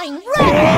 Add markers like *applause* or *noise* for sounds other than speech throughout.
Shine red!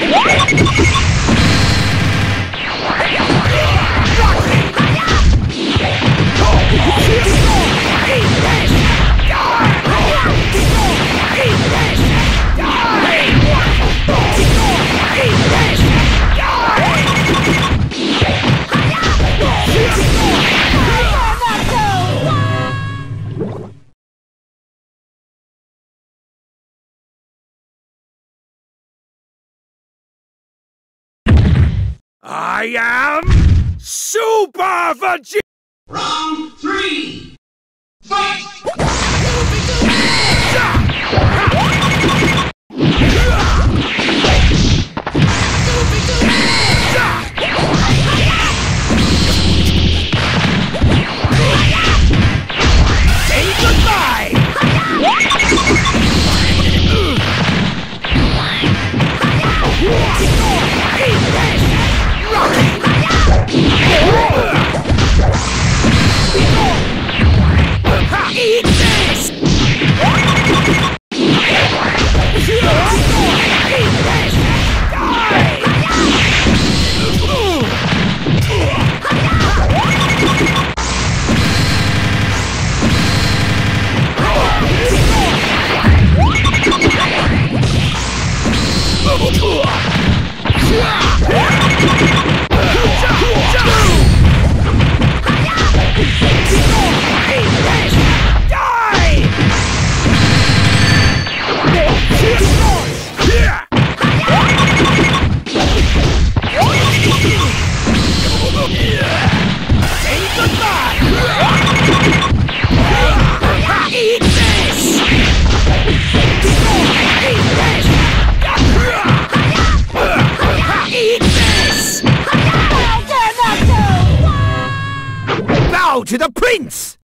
Yeah! *laughs* I am Super Vegeta! Round Yeah! To the prince!